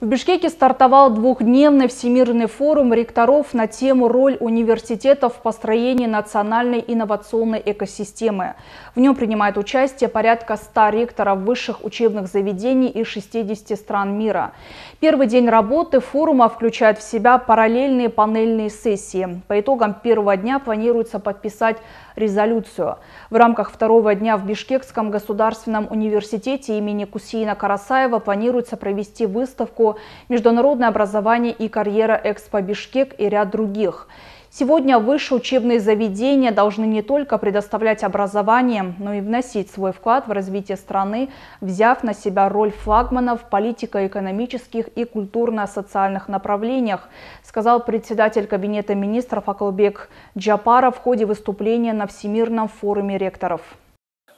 В Бишкеке стартовал двухдневный всемирный форум ректоров на тему «Роль университетов в построении национальной инновационной экосистемы». В нем принимает участие порядка 100 ректоров высших учебных заведений из 60 стран мира. Первый день работы форума включает в себя параллельные панельные сессии. По итогам первого дня планируется подписать резолюцию. В рамках второго дня в Бишкекском государственном университете имени Кусейна Карасаева планируется провести выставку «Международное образование и карьера Экспо Бишкек» и ряд других. Сегодня высшие учебные заведения должны не только предоставлять образование, но и вносить свой вклад в развитие страны, взяв на себя роль флагманов в политико-экономических и культурно-социальных направлениях, сказал председатель Кабинета министров Акалбек Джапаров в ходе выступления на Всемирном форуме ректоров.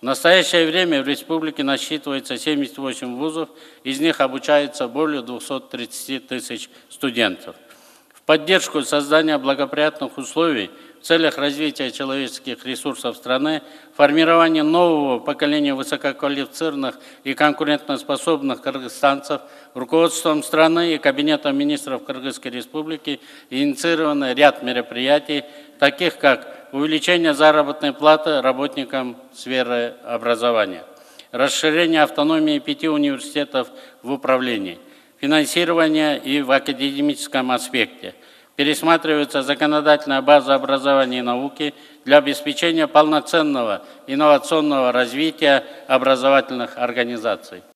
В настоящее время в республике насчитывается 78 вузов, из них обучается более 230 тысяч студентов. В поддержку создания благоприятных условий в целях развития человеческих ресурсов страны, формирования нового поколения высококвалифицированных и конкурентоспособных кыргызстанцев, руководством страны и Кабинетом министров Кыргызской Республики инициированы ряд мероприятий, таких как увеличение заработной платы работникам сферы образования, расширение автономии пяти университетов в управлении – финансирования и в академическом аспекте. Пересматривается законодательная база образования и науки для обеспечения полноценного инновационного развития образовательных организаций.